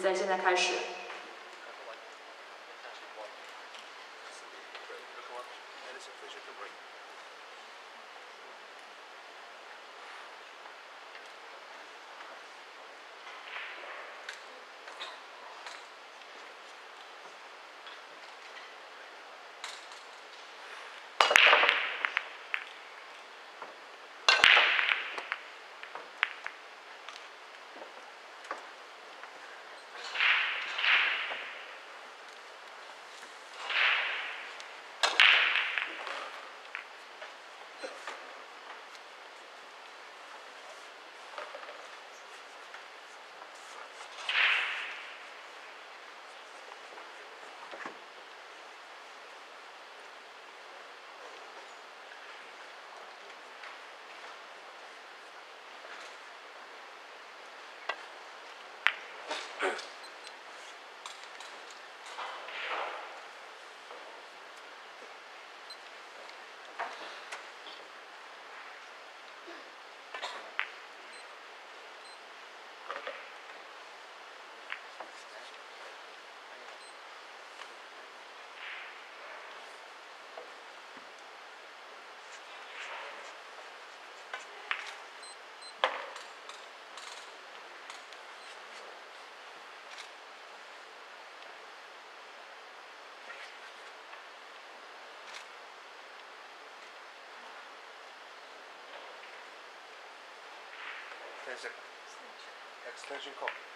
在现在开始。Ten seconds. Extension call.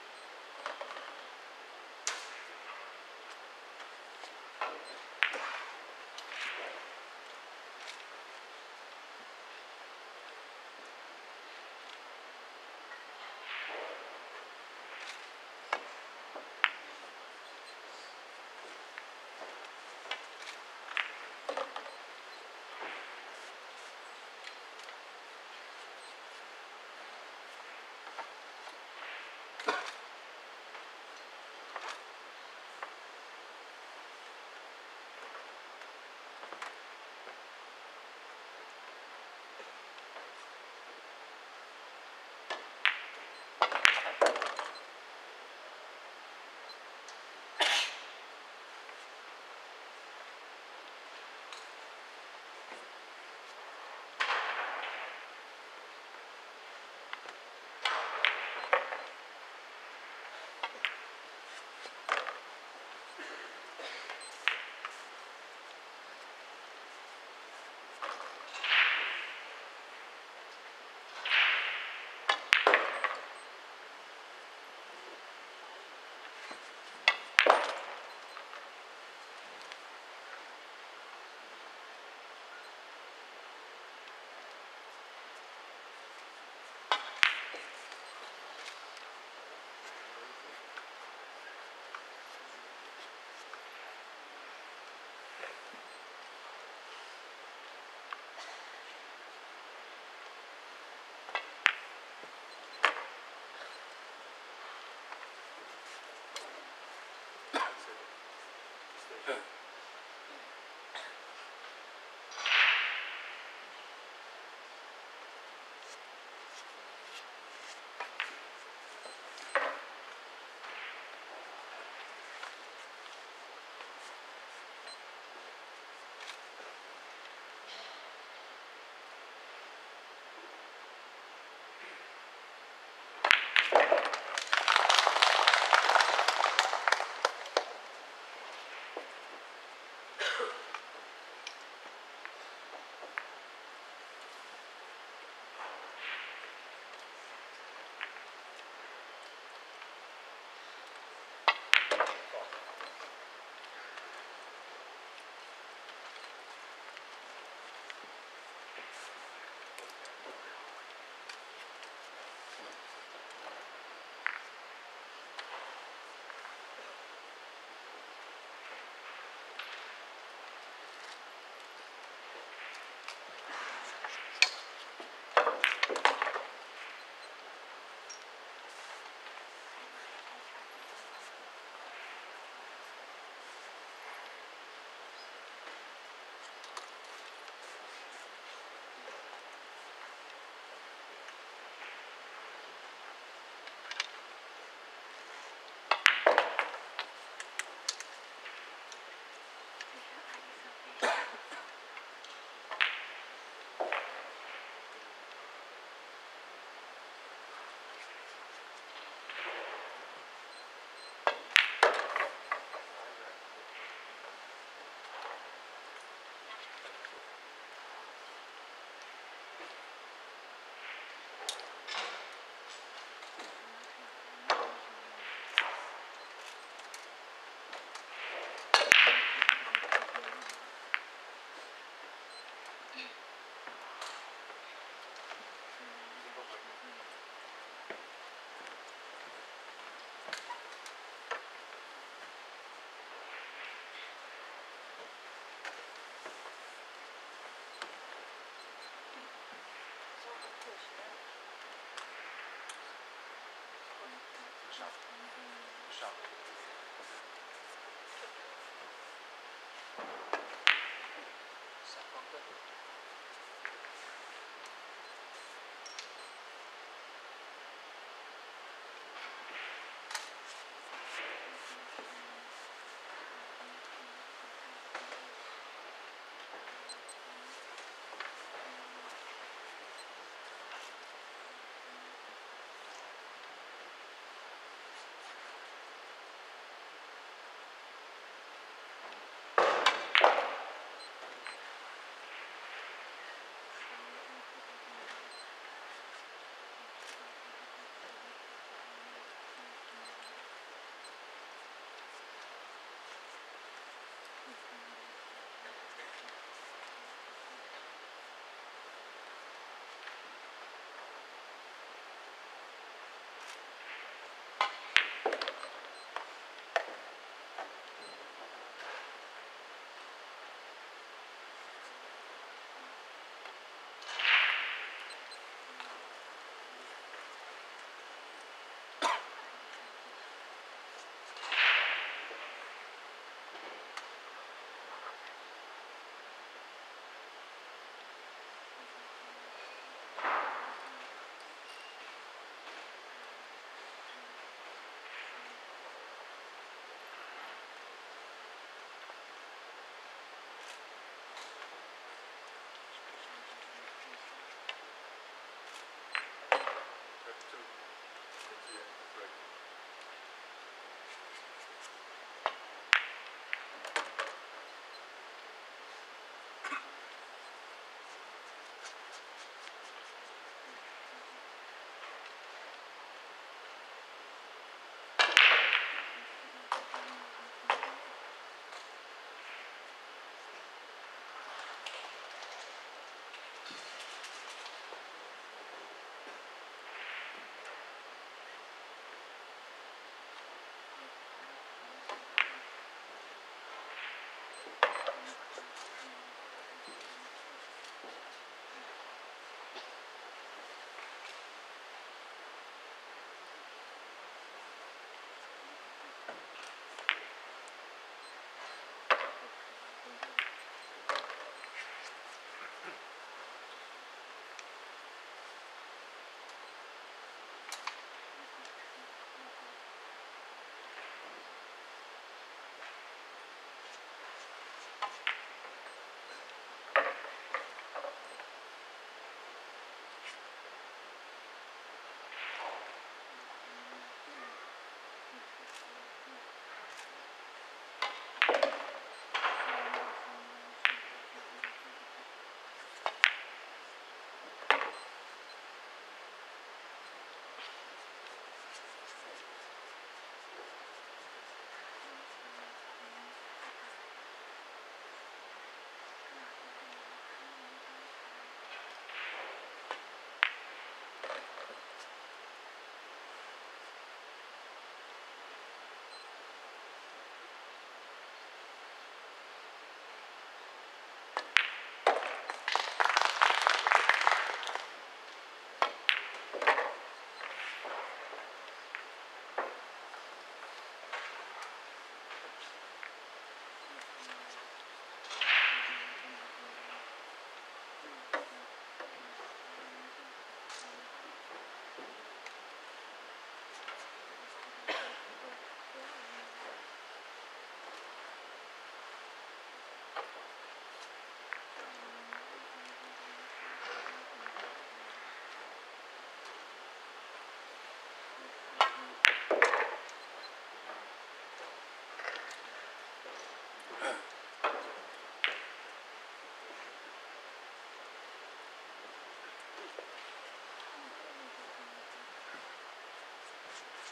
Shop. Mm-hmm. Shop.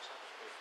らしゃ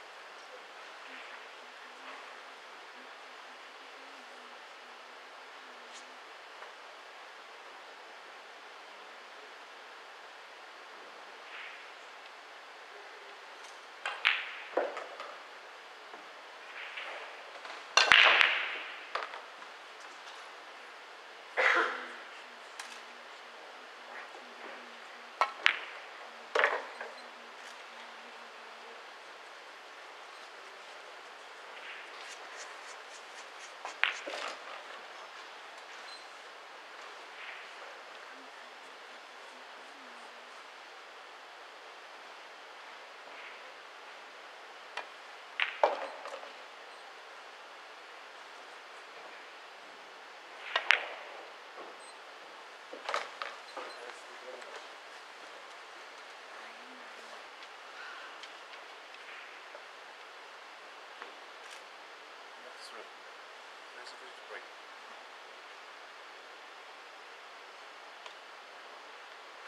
Extension break.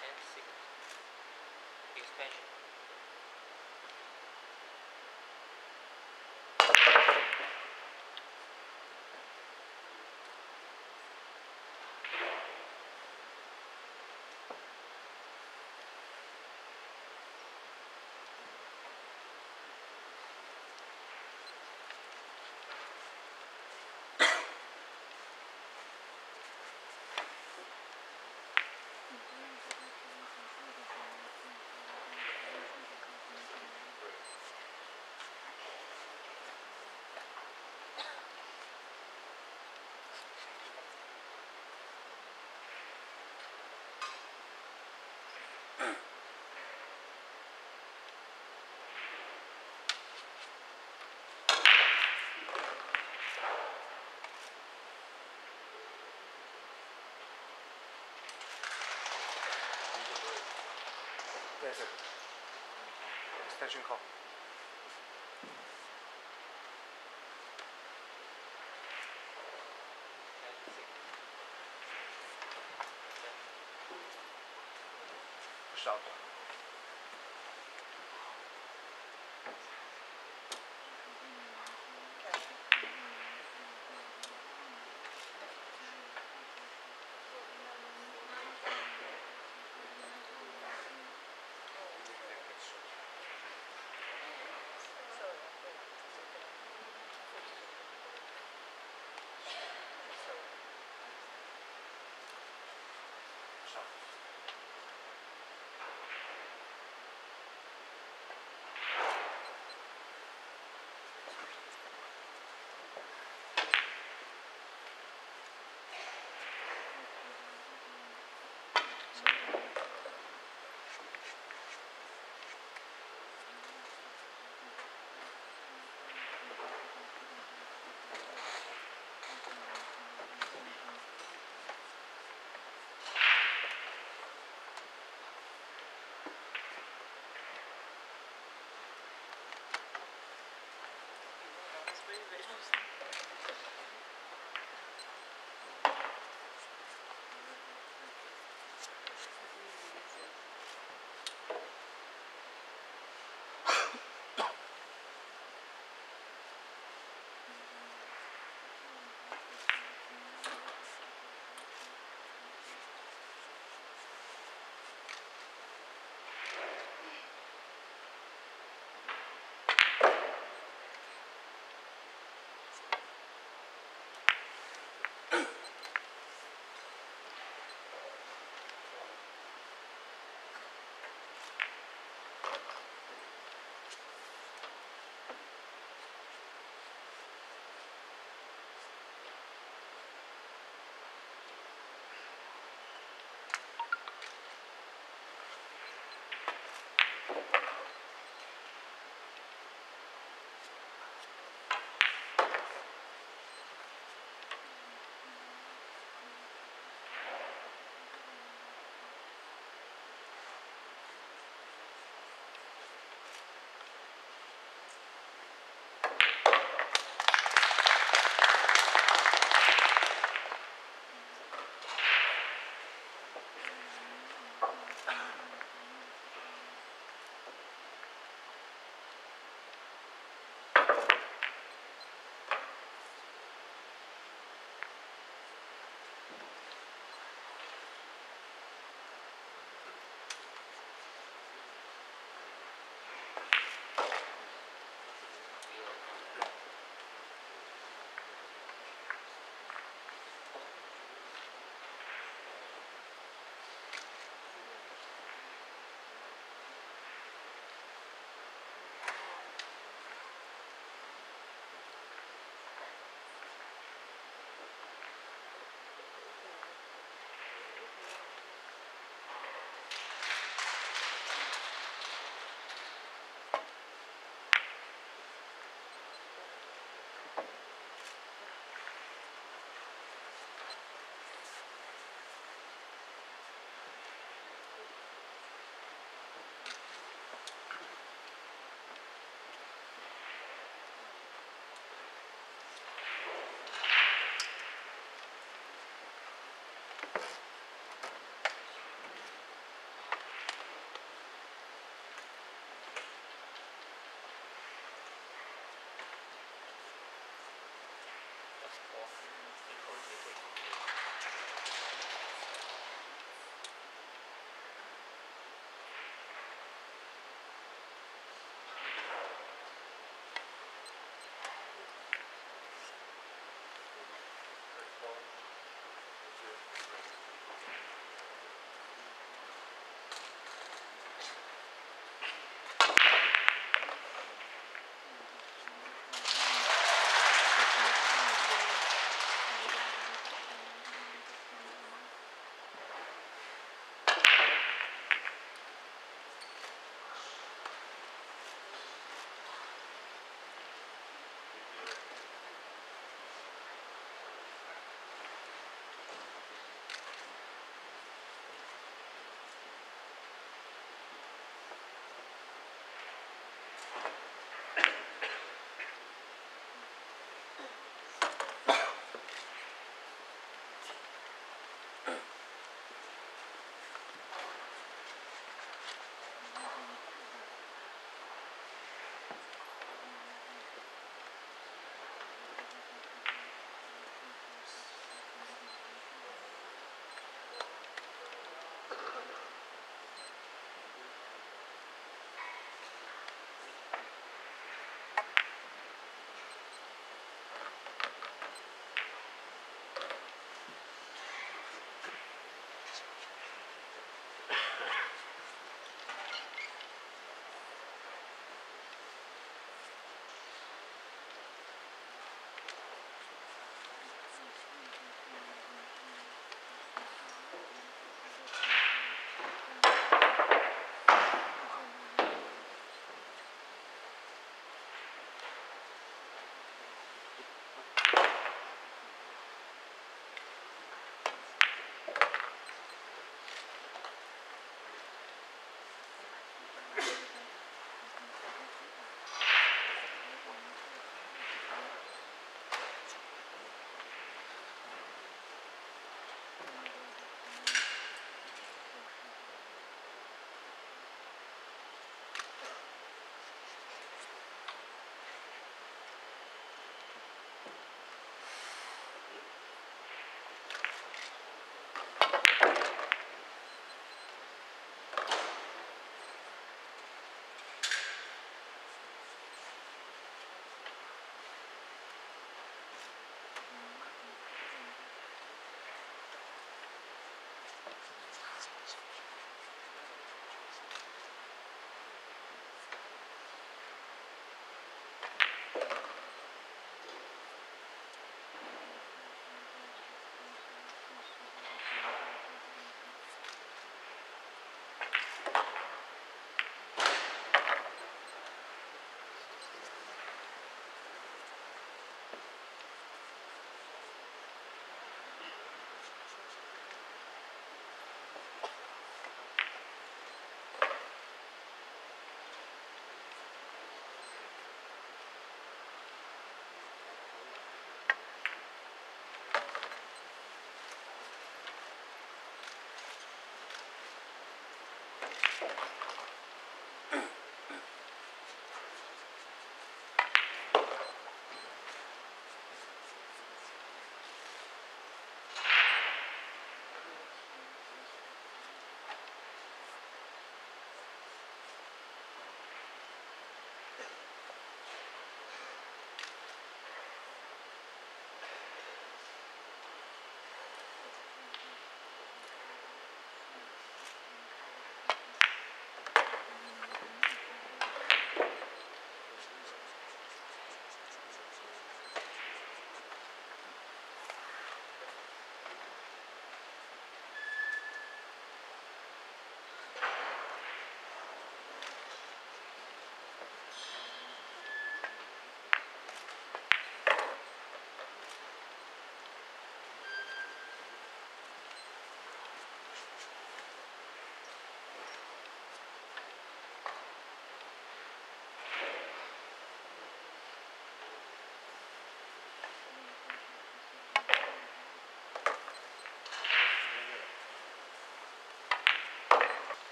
Ten seconds. Extension. Extension call. Push out. Push individuals.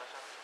gracias.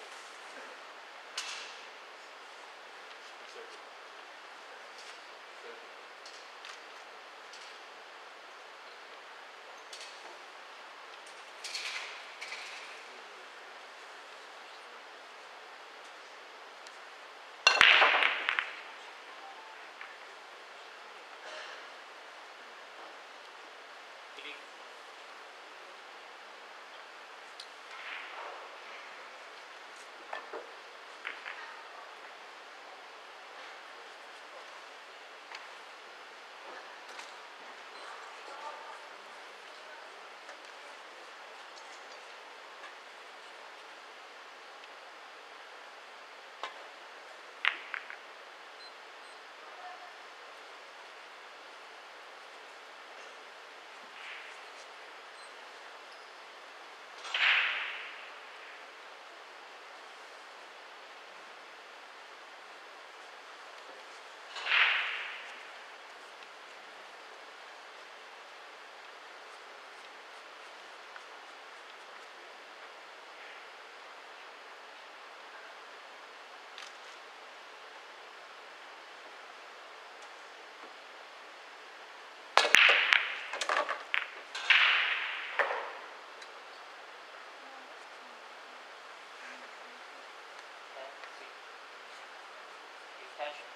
Detention.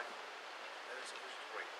Five. That is great.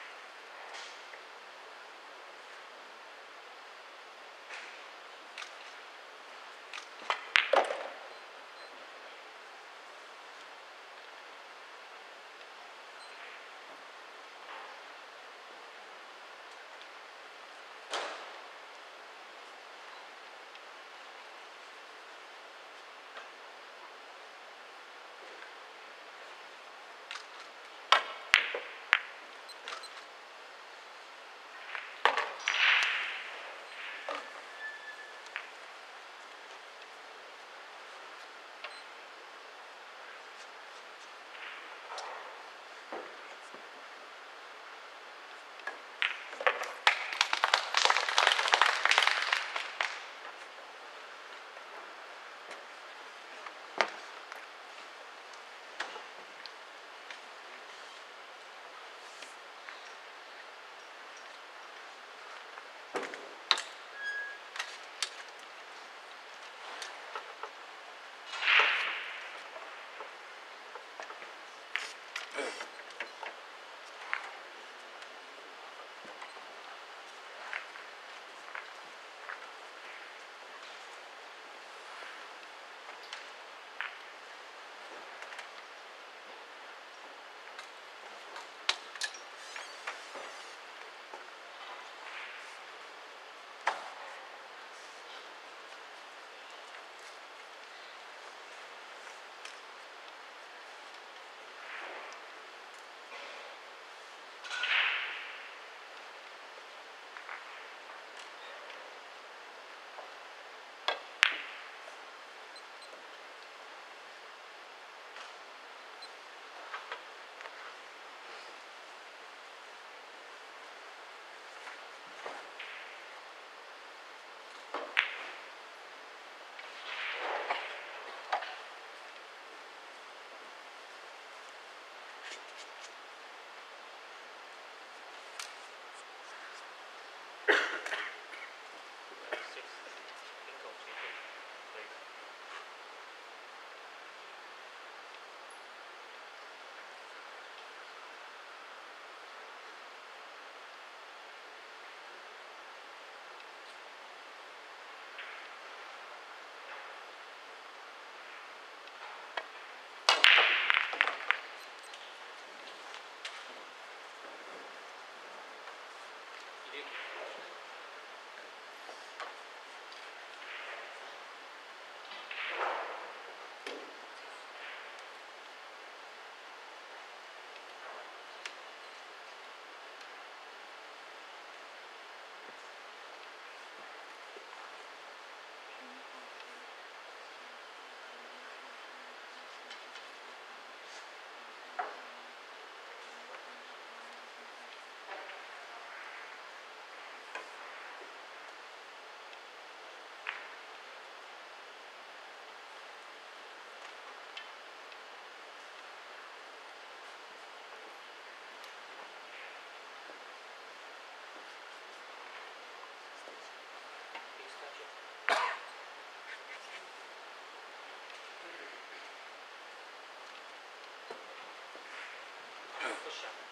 Push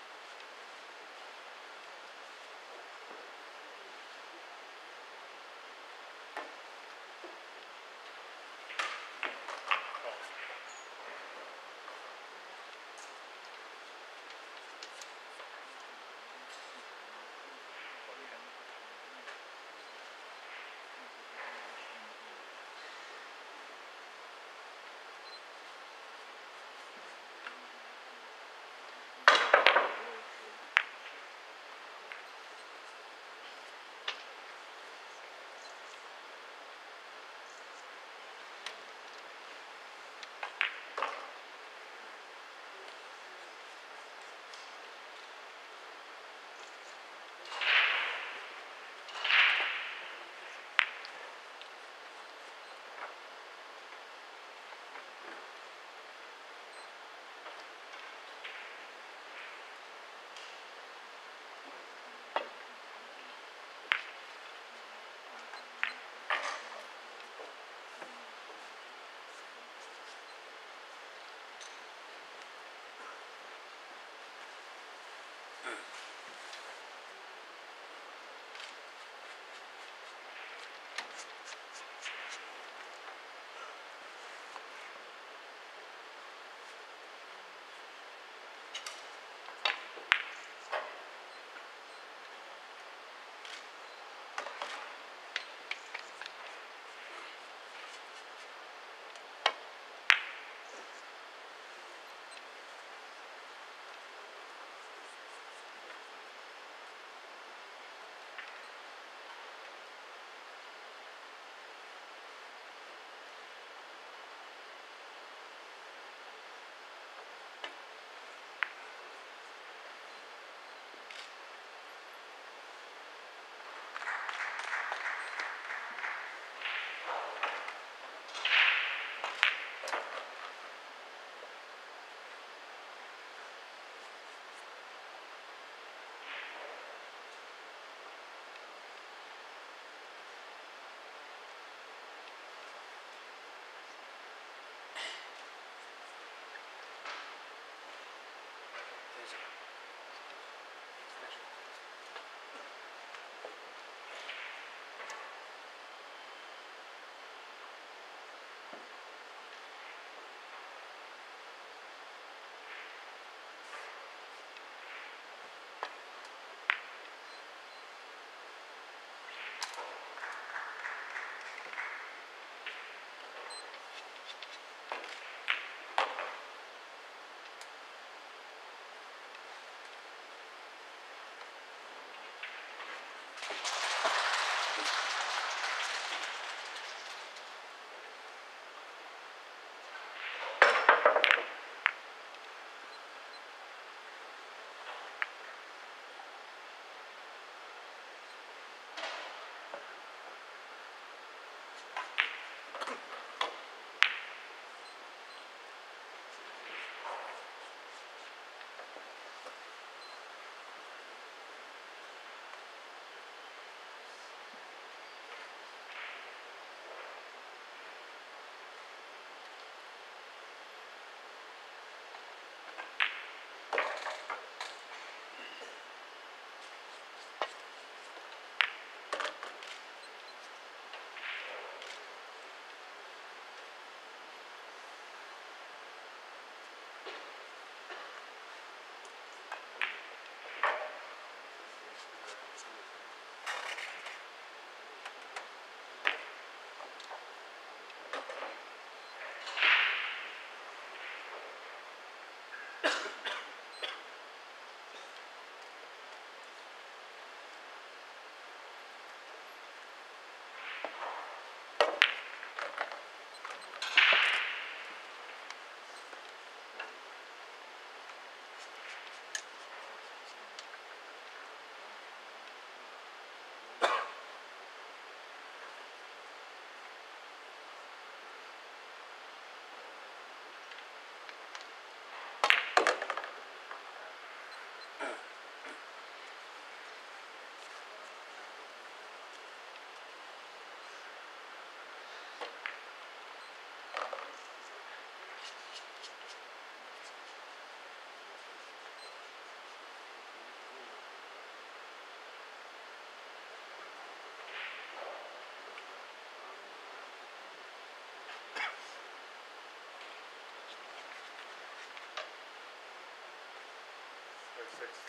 Six.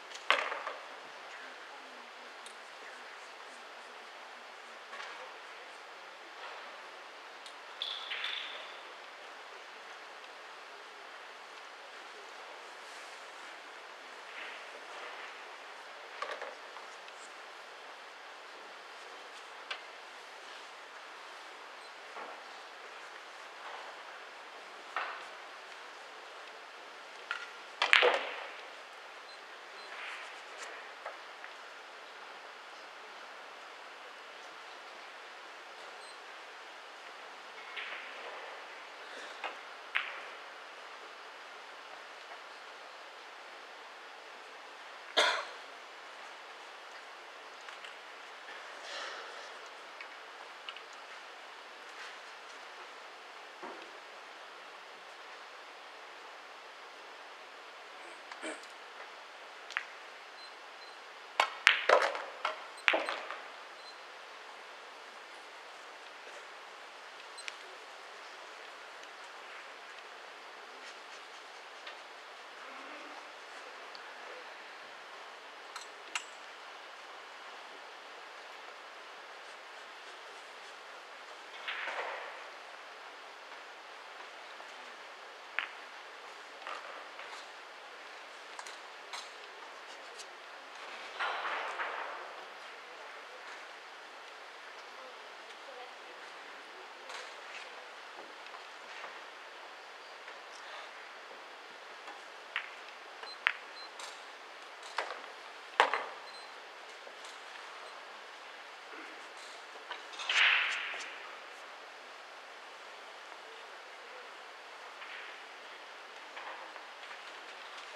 Seven.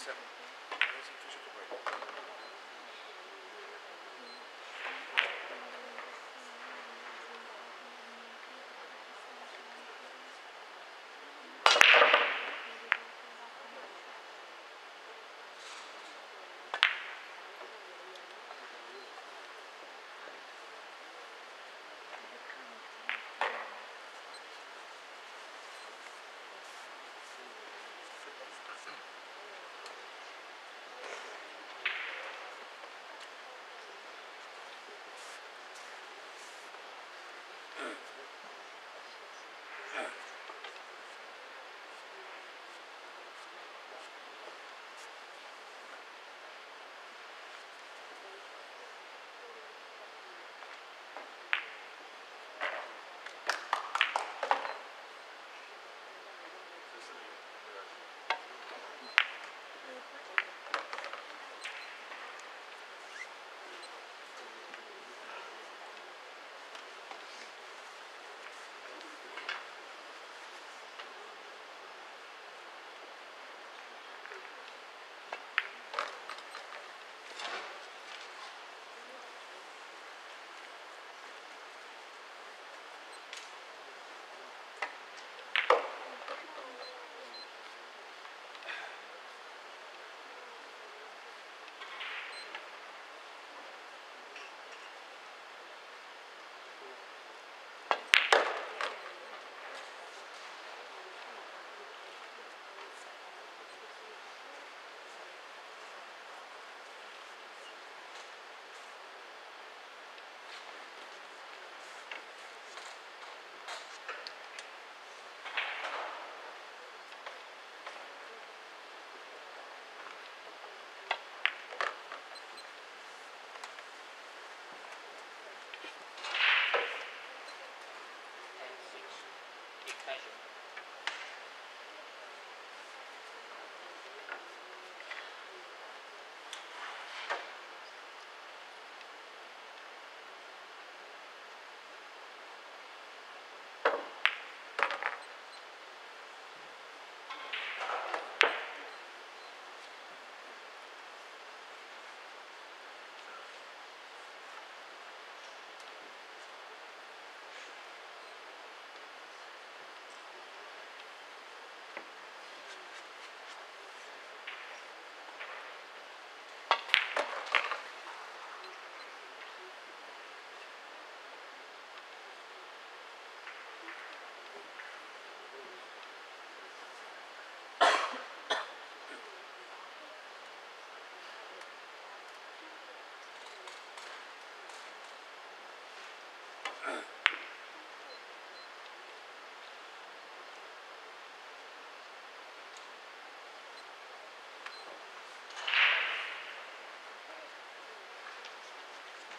hacerlo.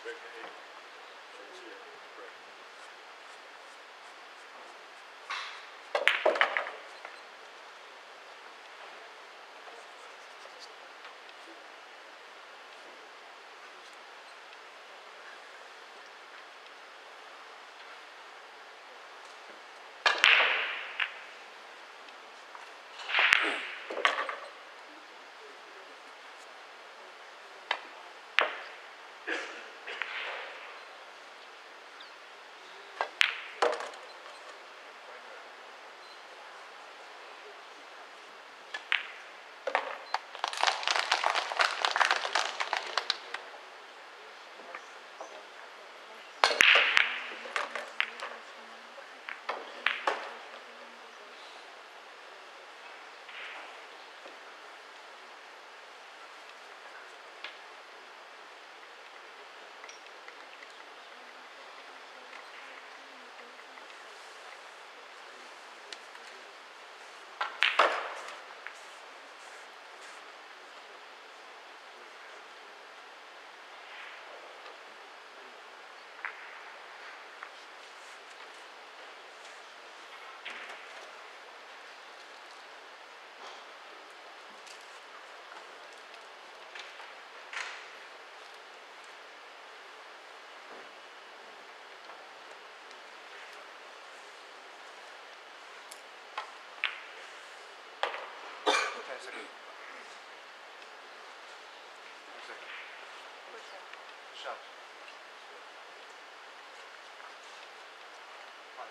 Red する。はい。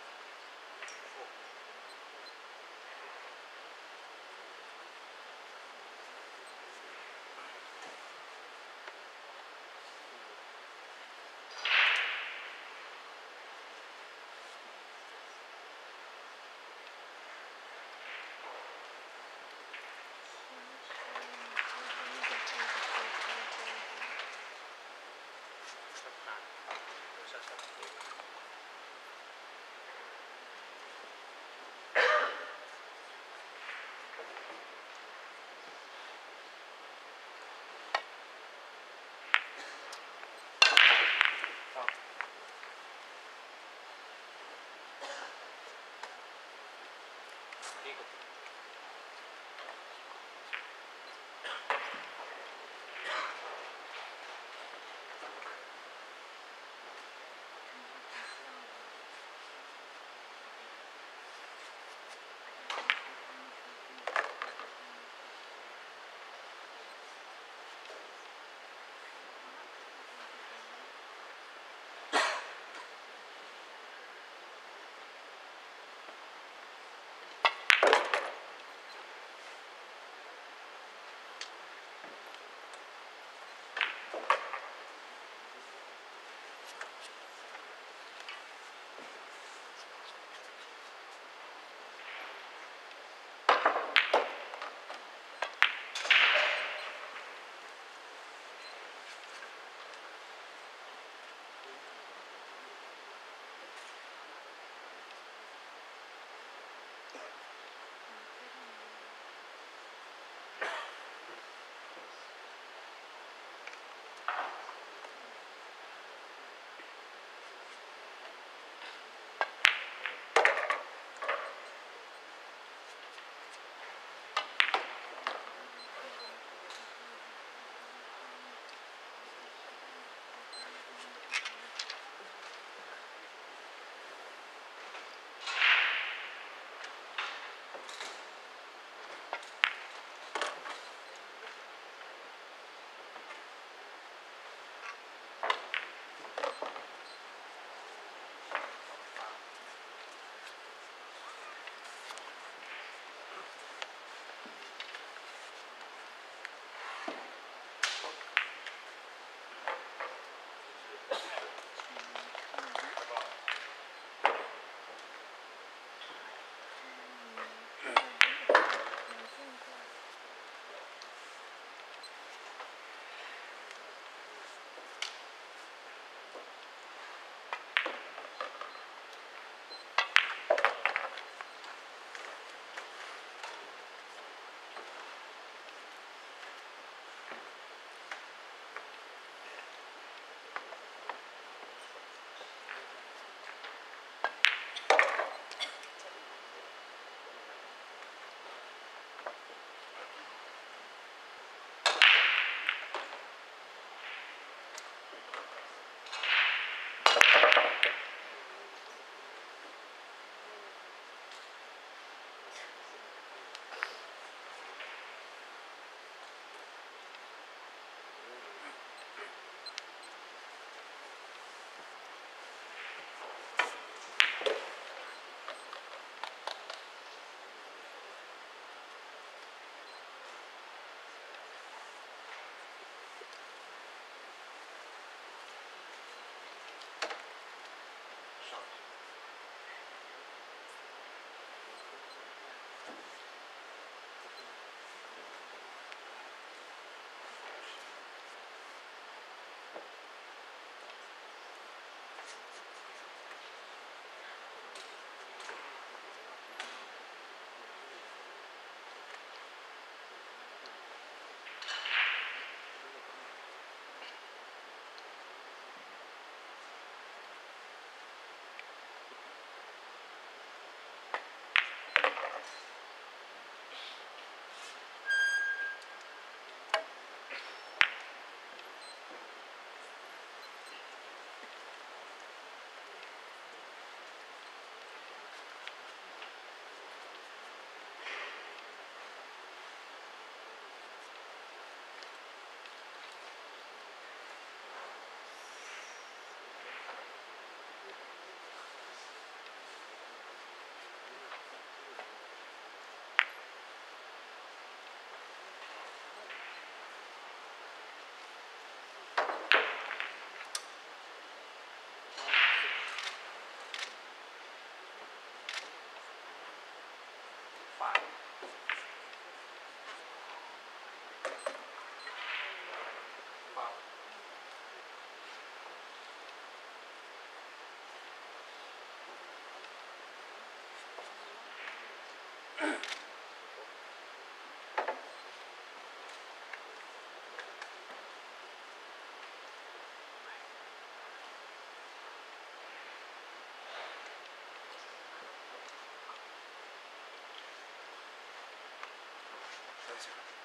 Shout. Five.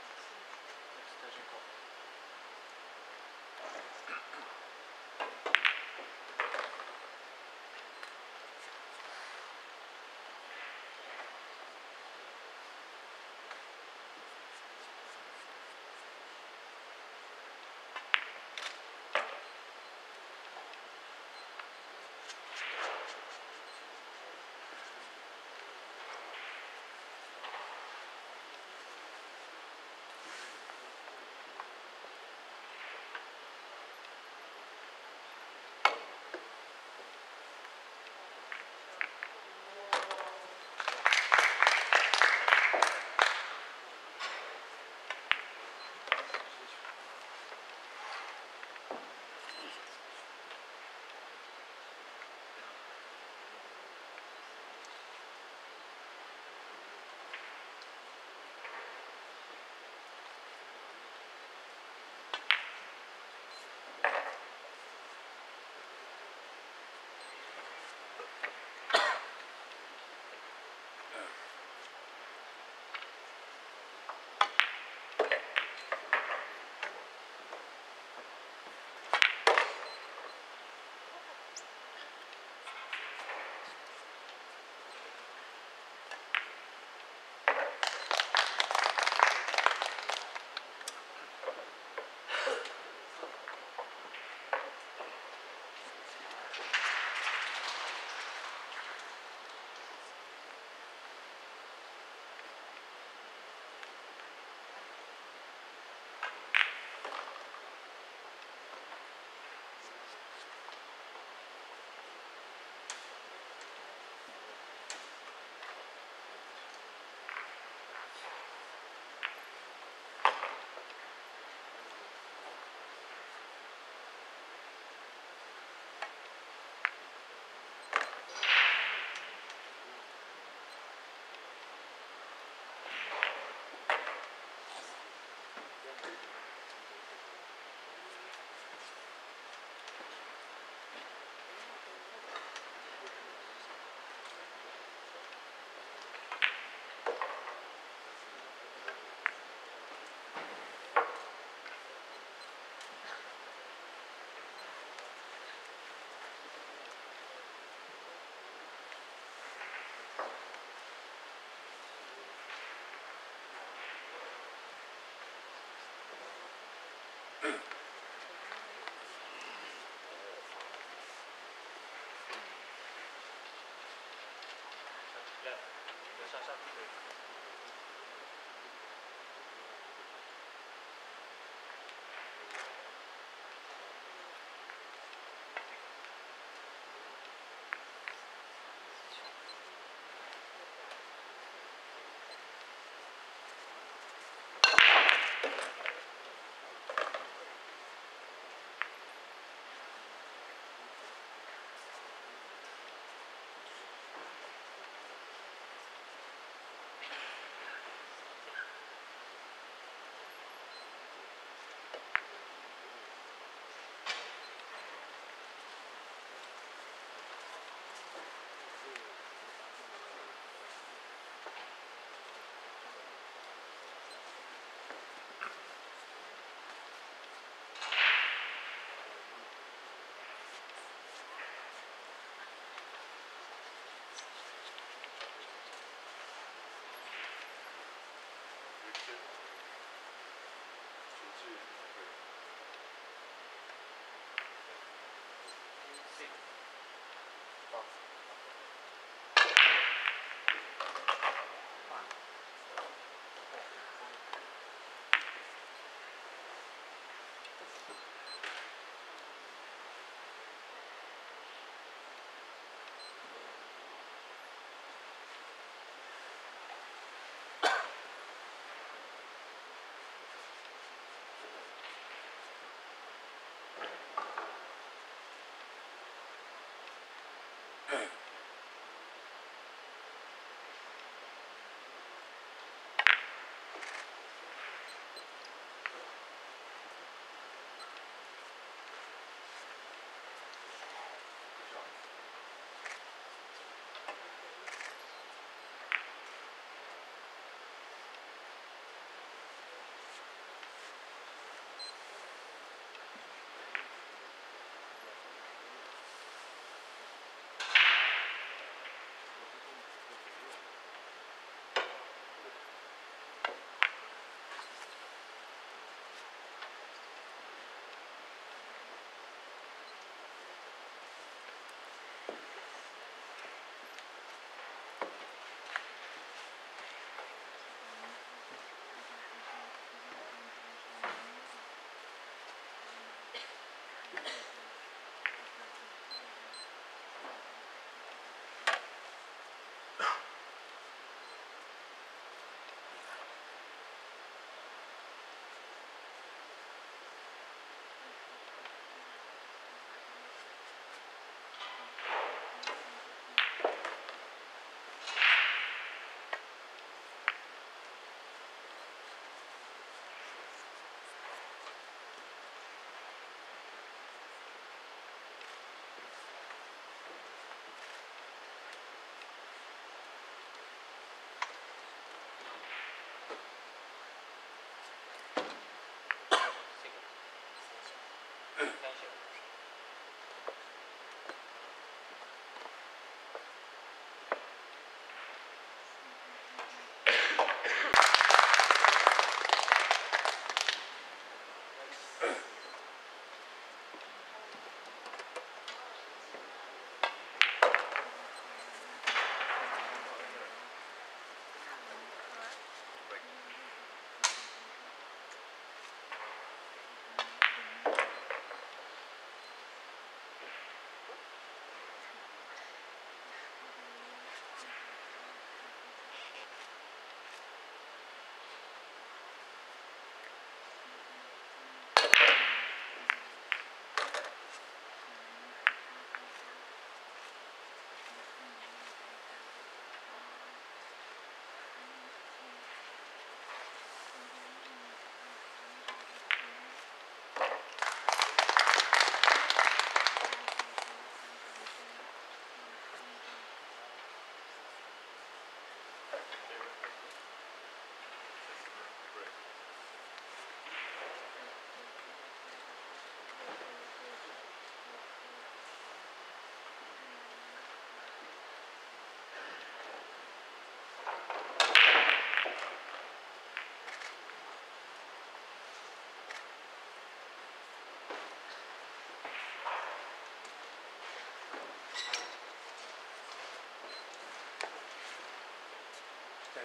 有上 Sí.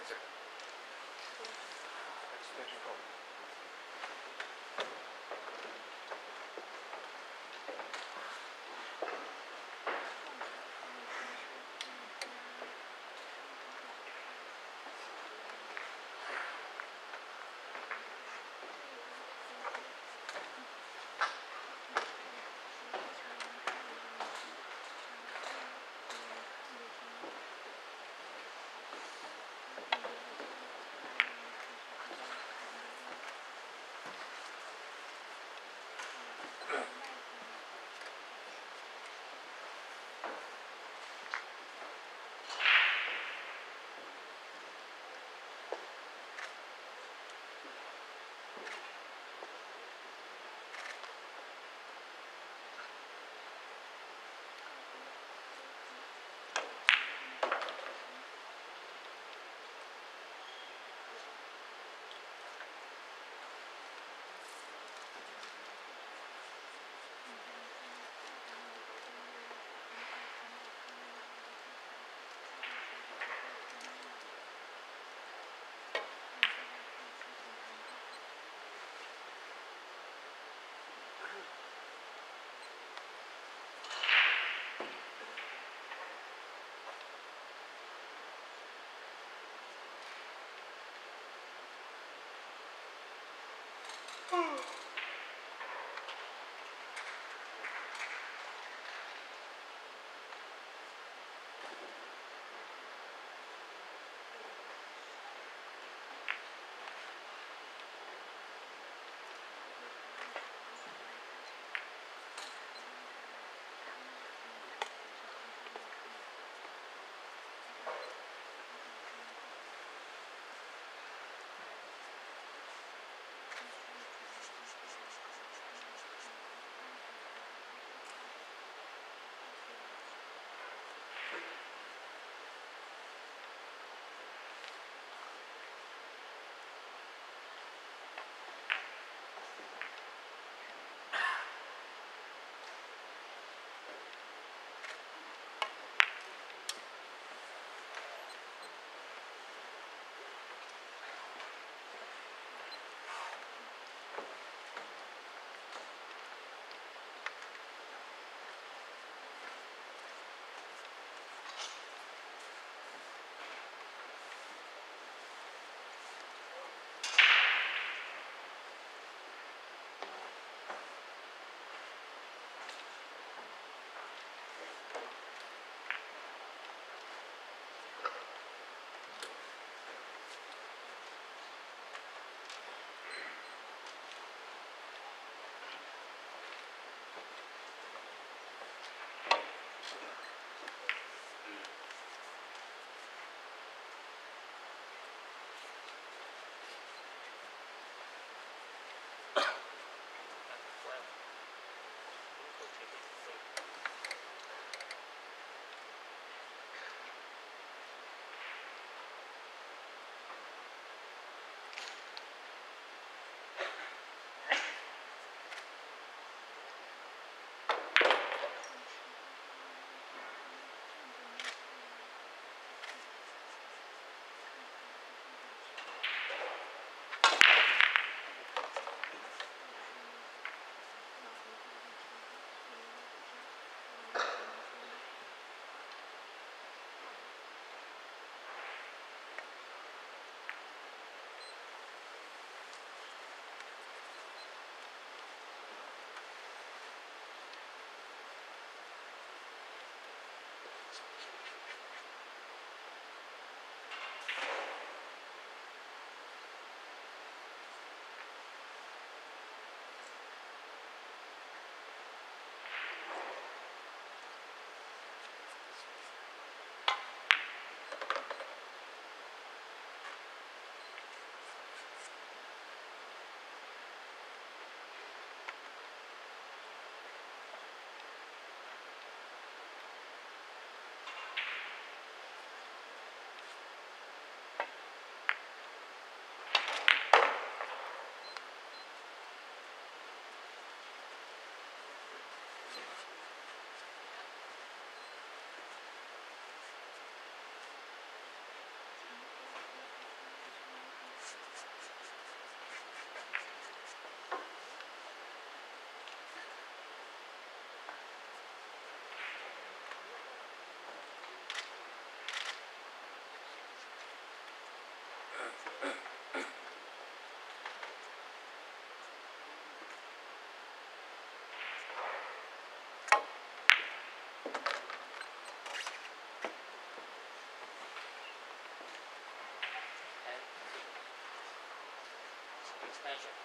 上。 这个。Extension cord。 Ten. expansion.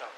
しょう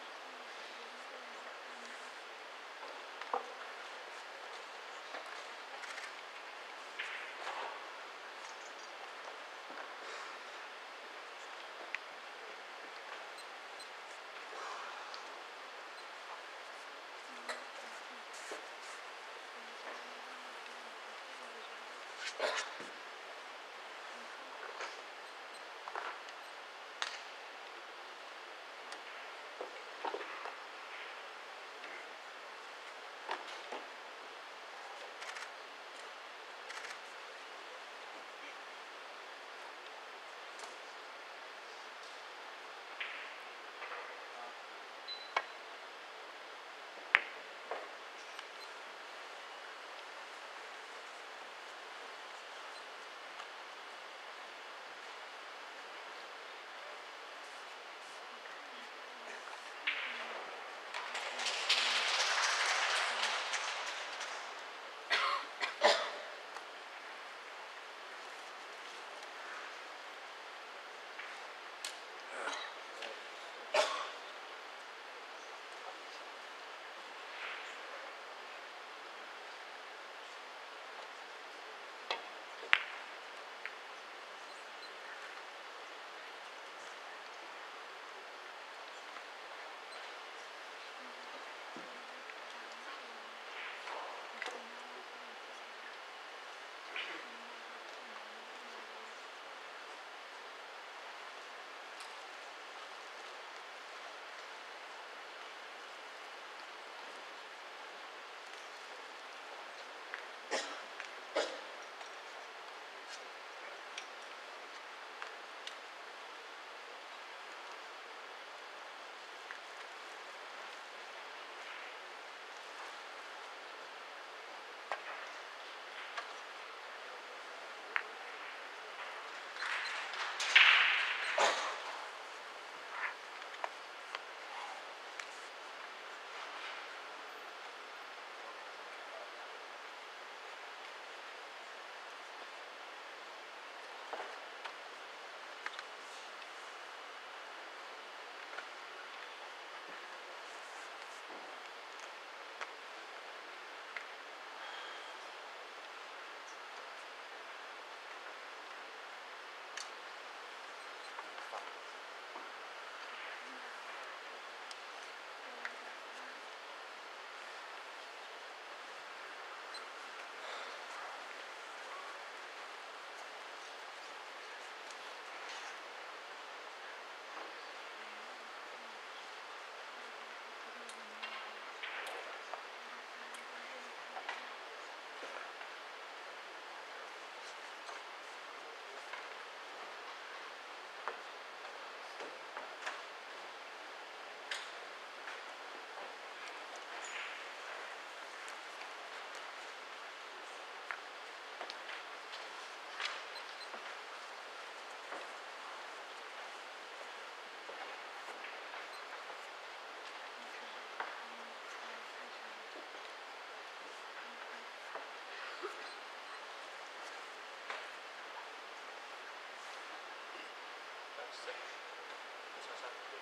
して打ちました。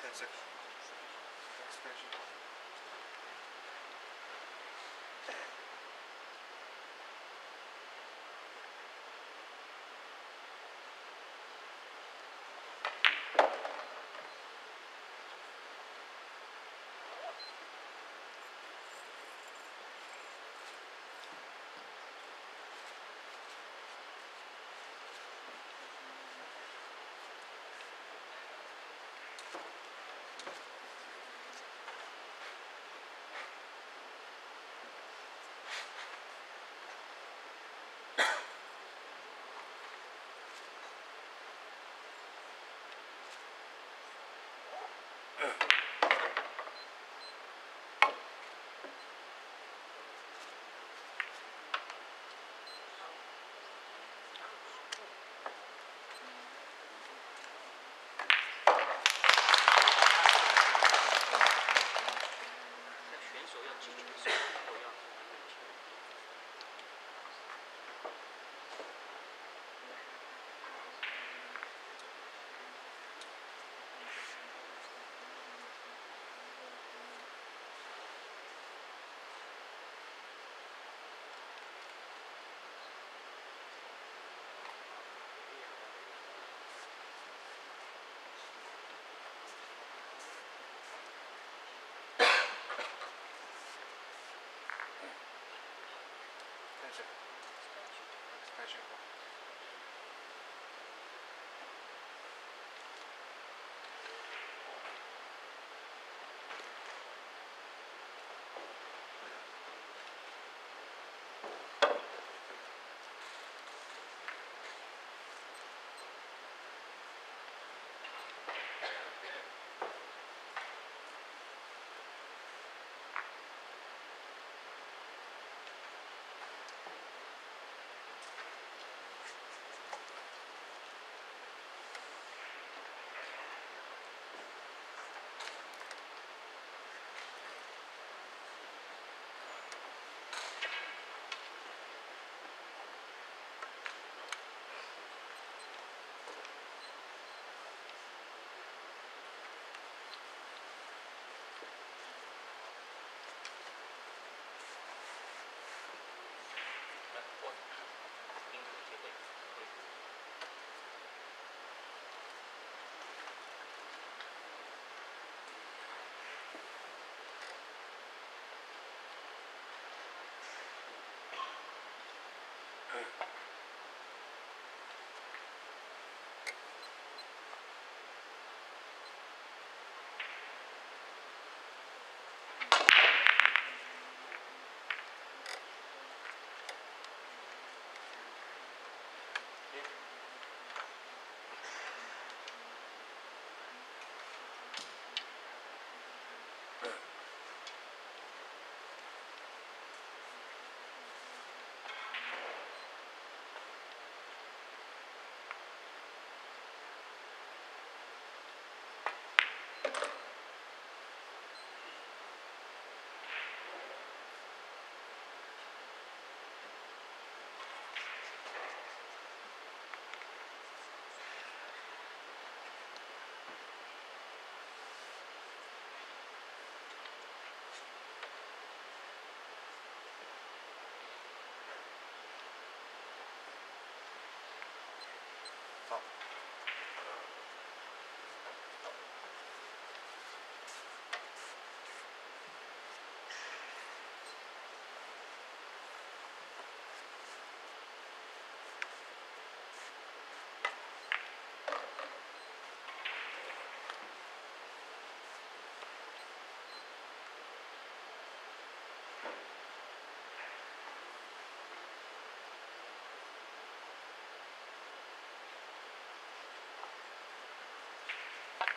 Ten seconds. Extension code.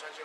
好穿进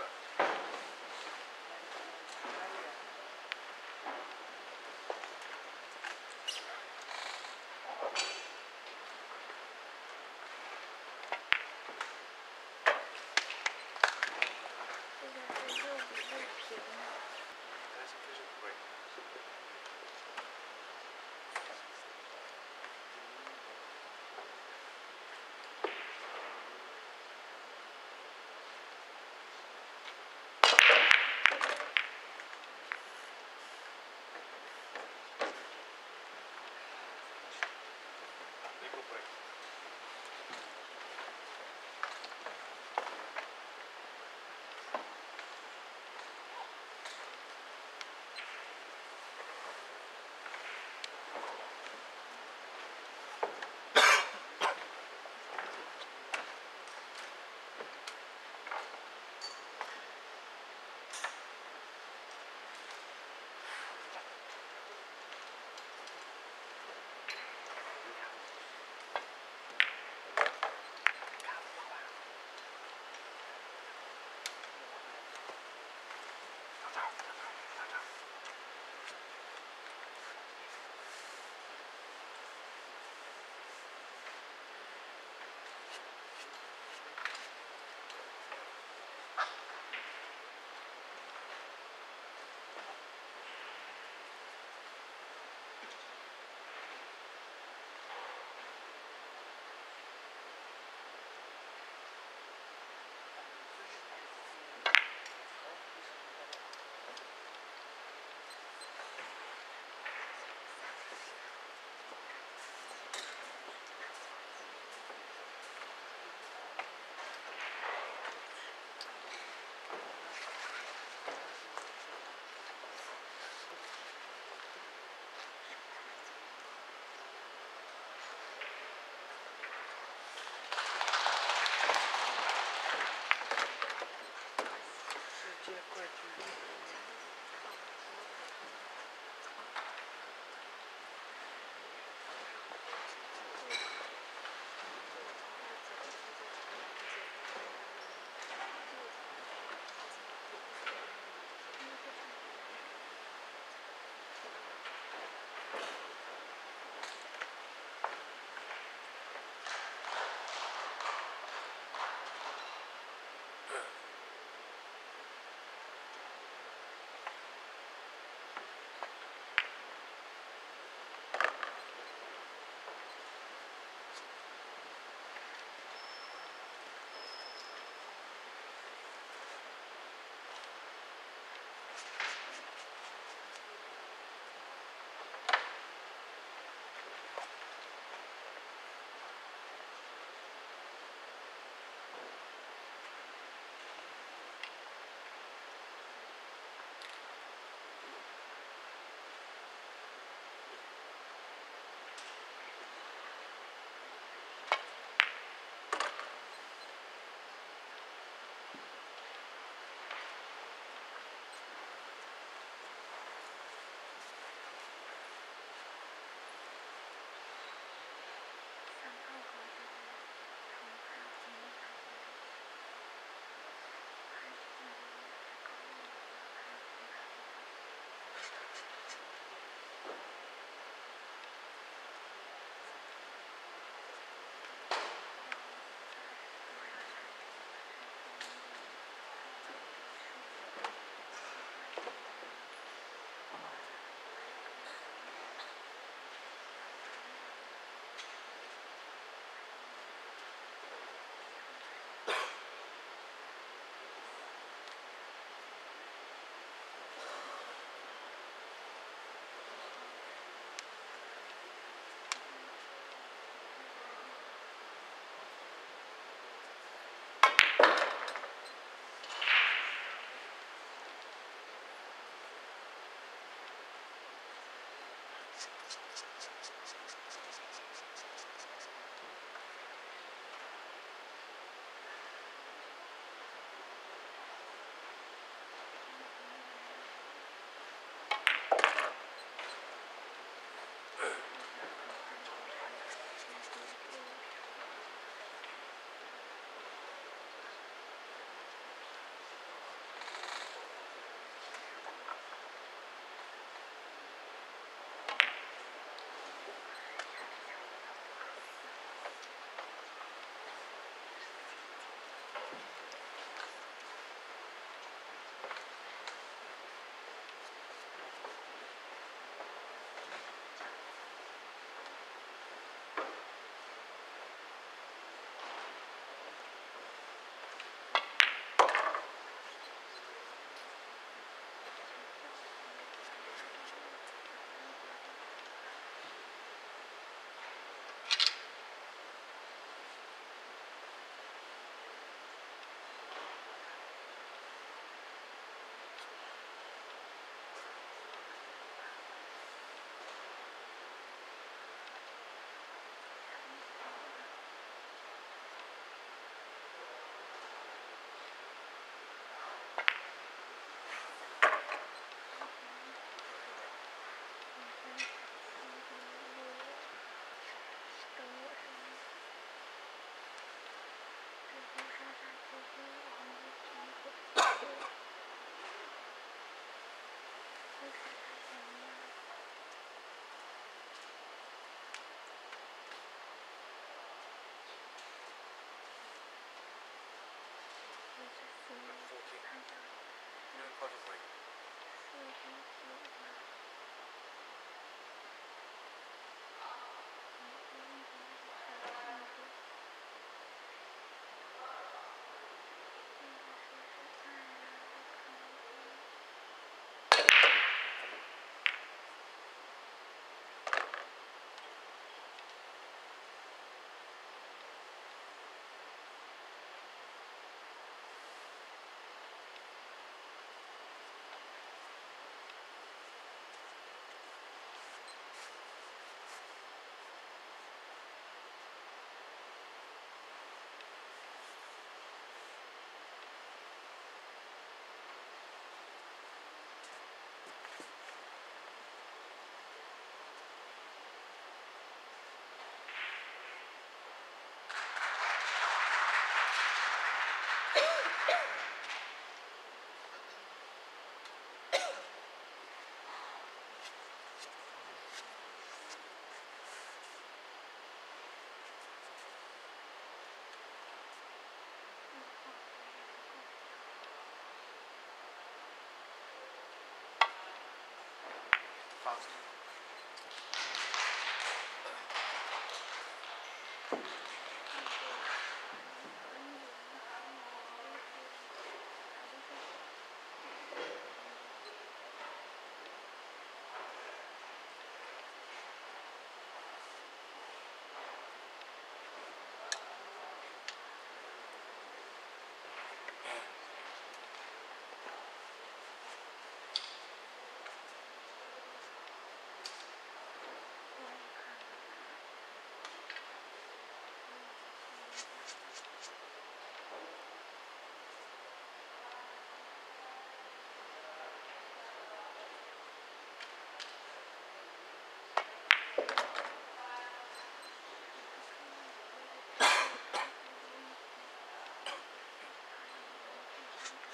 フフフ。You know quarter Fast.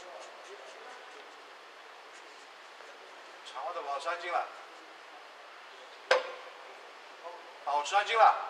哦，长的保持安静了，保持安静了。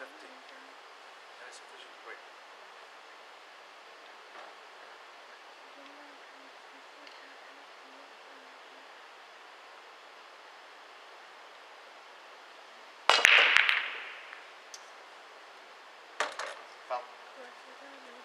Fifty. That's sufficient. Wait. 我知道你